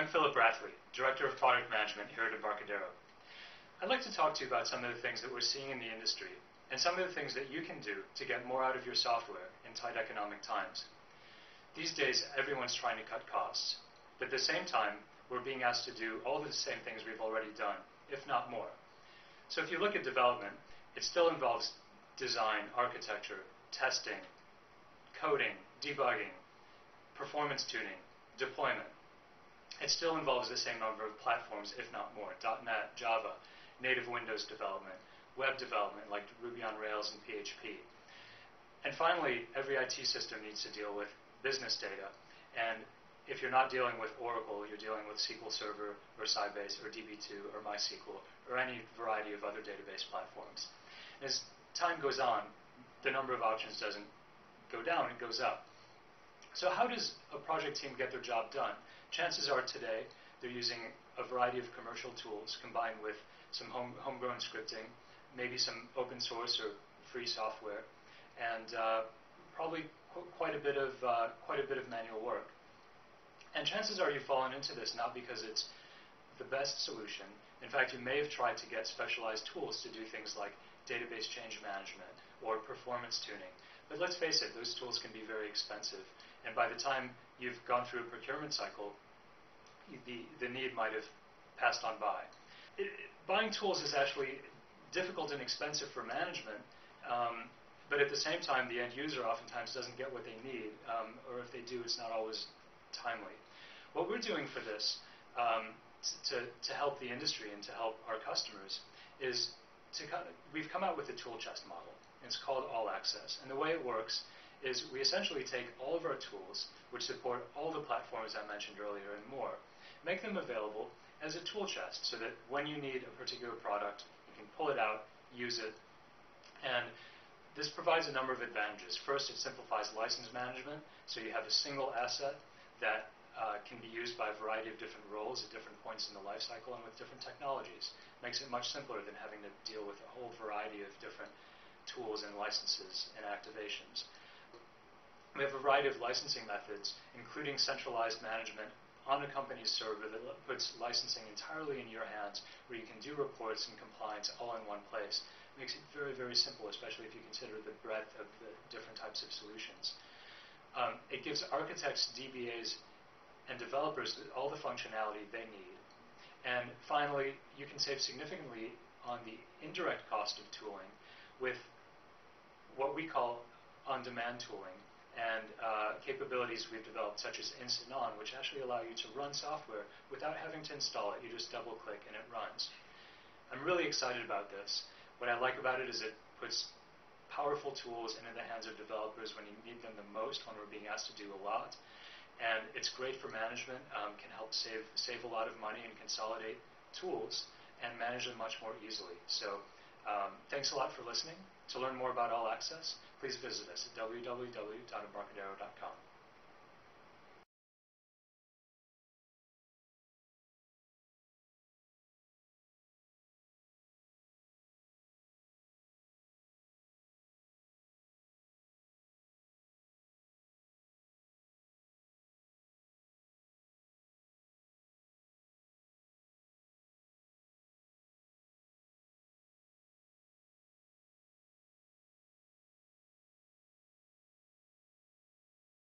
I'm Philip Brathwaite, Director of Product Management here at Embarcadero. I'd like to talk to you about some of the things that we're seeing in the industry and some of the things that you can do to get more out of your software in tight economic times. These days, everyone's trying to cut costs, but at the same time, we're being asked to do all the same things we've already done, if not more. So if you look at development, it still involves design, architecture, testing, coding, debugging, performance tuning, deployment. It still involves the same number of platforms, if not more, .NET, Java, native Windows development, web development like Ruby on Rails and PHP. And finally, every IT system needs to deal with business data. And if you're not dealing with Oracle, you're dealing with SQL Server or Sybase or DB2 or MySQL or any variety of other database platforms. As time goes on, the number of options doesn't go down, it goes up. So how does a project team get their job done? Chances are today they're using a variety of commercial tools combined with some home, homegrown scripting, maybe some open source or free software, and uh, probably qu quite a bit of uh, quite a bit of manual work. And chances are you've fallen into this not because it's the best solution. In fact, you may have tried to get specialized tools to do things like database change management or performance tuning. But let's face it, those tools can be very expensive. And by the time you've gone through a procurement cycle, the, the need might have passed on by. It, buying tools is actually difficult and expensive for management, um, but at the same time, the end user oftentimes doesn't get what they need, um, or if they do, it's not always timely. What we're doing for this um, to, to help the industry and to help our customers is to we've come out with a tool chest model. It's called All Access. And the way it works is we essentially take all of our tools, which support all the platforms I mentioned earlier and more, make them available as a tool chest so that when you need a particular product, you can pull it out, use it, and this provides a number of advantages. First, it simplifies license management, so you have a single asset that uh, can be used by a variety of different roles at different points in the life cycle and with different technologies. Makes it much simpler than having to deal with a whole variety of different tools and licenses and activations. We have a variety of licensing methods, including centralized management on a company's server that puts licensing entirely in your hands, where you can do reports and compliance all in one place. It Makes it very, very simple, especially if you consider the breadth of the different types of solutions. Um, it gives architects, DBAs, and developers all the functionality they need. And finally, you can save significantly on the indirect cost of tooling with what we call on-demand tooling and uh, capabilities we've developed, such as Instant On, which actually allow you to run software without having to install it. You just double click and it runs. I'm really excited about this. What I like about it is it puts powerful tools into the hands of developers when you need them the most, when we're being asked to do a lot and it's great for management, um, can help save, save a lot of money and consolidate tools and manage them much more easily. So um, thanks a lot for listening. To learn more about All Access, please visit us at www.embarcadero.com.